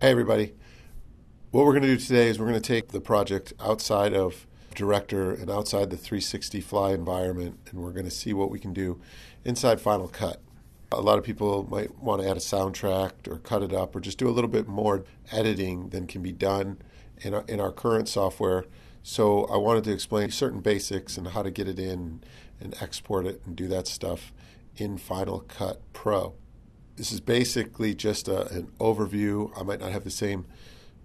Hey, everybody. What we're going to do today is we're going to take the project outside of Director and outside the 360fly environment, and we're going to see what we can do inside Final Cut. A lot of people might want to add a soundtrack or cut it up or just do a little bit more editing than can be done in our, in our current software. So I wanted to explain certain basics and how to get it in and export it and do that stuff in Final Cut Pro. This is basically just a, an overview. I might not have the same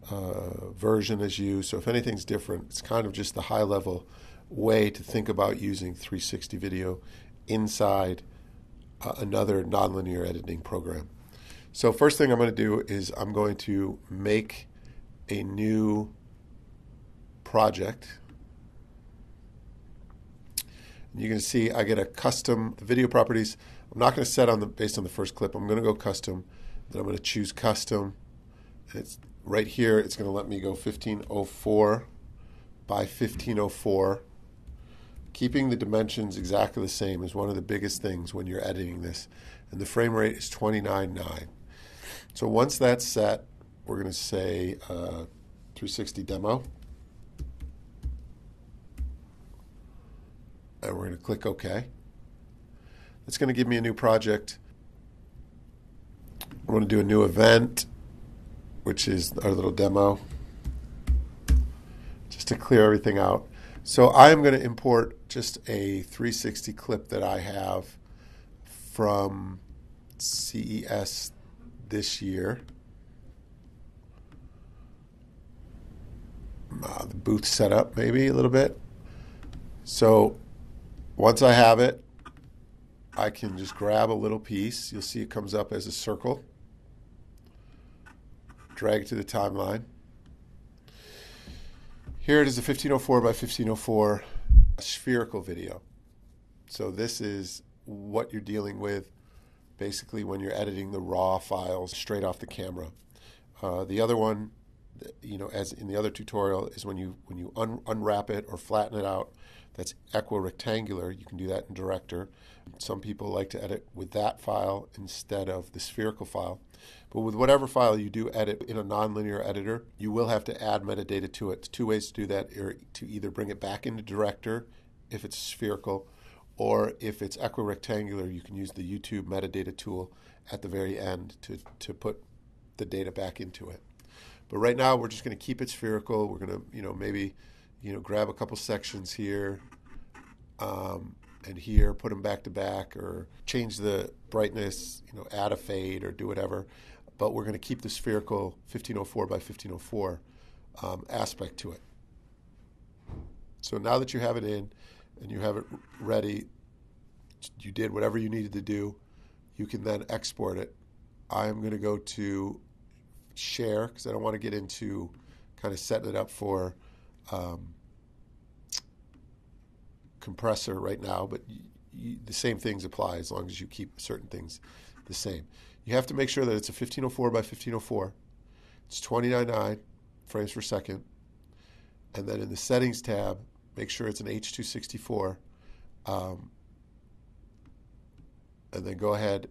uh, version as you, so if anything's different, it's kind of just the high level way to think about using 360 video inside uh, another nonlinear editing program. So, first thing I'm going to do is I'm going to make a new project. And You can see I get a custom video properties. I'm not going to set on the based on the first clip. I'm going to go custom. Then I'm going to choose custom. And it's right here. It's going to let me go 1504 by 1504. Keeping the dimensions exactly the same is one of the biggest things when you're editing this. And the frame rate is 29.9. So once that's set, we're going to say uh, 360 demo. And we're going to click OK. It's going to give me a new project. I want to do a new event, which is our little demo, just to clear everything out. So I'm going to import just a 360 clip that I have from CES this year. Uh, the booth setup, maybe a little bit. So once I have it, I can just grab a little piece. You'll see it comes up as a circle. Drag it to the timeline. Here it is a 1504 by 1504 spherical video. So this is what you're dealing with basically when you're editing the raw files straight off the camera. Uh, the other one, you know, as in the other tutorial, is when you when you un- unwrap it or flatten it out. That's equirectangular. You can do that in Director. Some people like to edit with that file instead of the spherical file. But with whatever file you do edit in a nonlinear editor, you will have to add metadata to it. There's two ways to do that to either bring it back into Director if it's spherical, or if it's equirectangular, you can use the YouTube metadata tool at the very end to, to put the data back into it. But right now, we're just going to keep it spherical. We're going to, you know, maybe, you know, grab a couple sections here um, and here, put them back to back, or change the brightness, you know, add a fade or do whatever. But we're going to keep the spherical 1504 by 1504 um, aspect to it. So now that you have it in and you have it ready, you did whatever you needed to do, you can then export it. I'm going to go to share because I don't want to get into kind of setting it up for um, compressor right now, but you, the same things apply as long as you keep certain things the same. You have to make sure that it's a 1504 by 1504. It's 29.9 frames per second. And then in the settings tab, make sure it's an H264. Um, and then go ahead,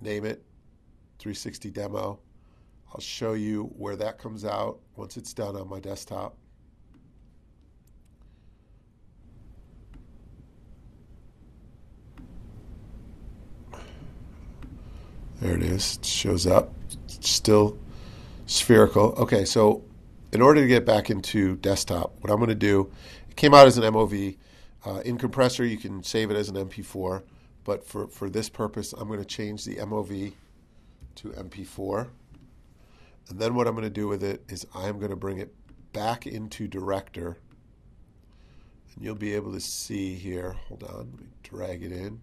name it 360 demo. I'll show you where that comes out once it's done on my desktop. There it is. It shows up. It's still spherical. Okay, so in order to get back into desktop, what I'm going to do, it came out as an MOV. Uh, in compressor, you can save it as an MP4, but for, for this purpose, I'm going to change the MOV to MP4. And then what I'm going to do with it is I'm going to bring it back into Director. And you'll be able to see here, hold on, let me drag it in,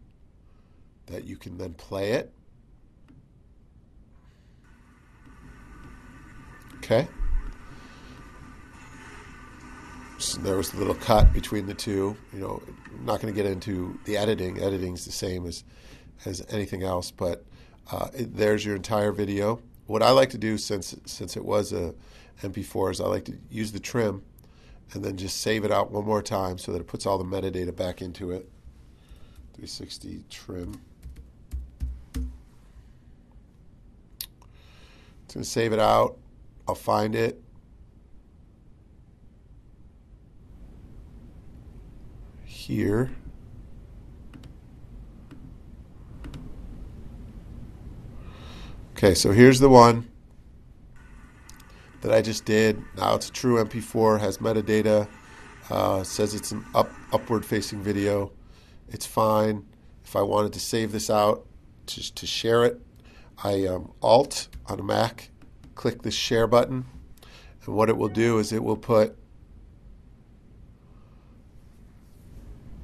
that you can then play it. Okay. So there was a little cut between the two. You know, I'm not going to get into the editing. Editing's the same as as anything else, but uh, it, there's your entire video. What I like to do, since since it was a MP4, is I like to use the trim and then just save it out one more time so that it puts all the metadata back into it. 360 trim. It's going to save it out I'll find it. Here. Okay, so here's the one that I just did. Now it's a true MP4, has metadata, uh, says it's an up upward facing video. It's fine. If I wanted to save this out to, to share it, I um, Alt on a Mac, click the share button, and what it will do is it will put.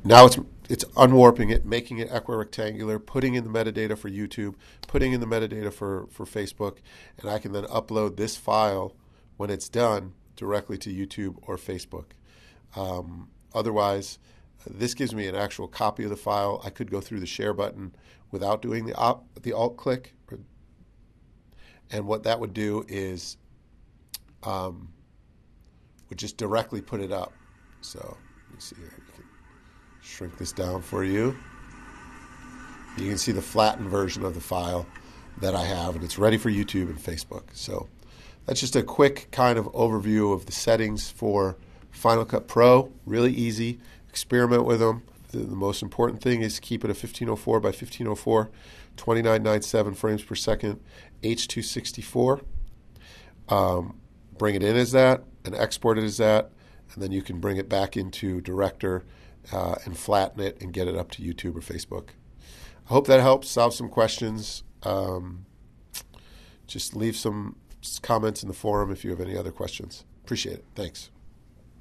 Now it's it's unwarping it, making it equirectangular, putting in the metadata for YouTube, putting in the metadata for, for Facebook, and I can then upload this file when it's done directly to YouTube or Facebook. Um, otherwise, this gives me an actual copy of the file. I could go through the share button without doing the op, the alt click, and what that would do is um, would just directly put it up. So let me see here shrink this down for you. You can see the flattened version of the file that I have, and it's ready for YouTube and Facebook. So that's just a quick kind of overview of the settings for Final Cut Pro. Really easy. Experiment with them. The, the most important thing is keep it a 1504 by 1504, 2997 frames per second, H264. Um, bring it in as that and export it as that, and then you can bring it back into Director uh, and flatten it and get it up to YouTube or Facebook. I hope that helps solve some questions. Um, just leave some comments in the forum if you have any other questions. Appreciate it. Thanks.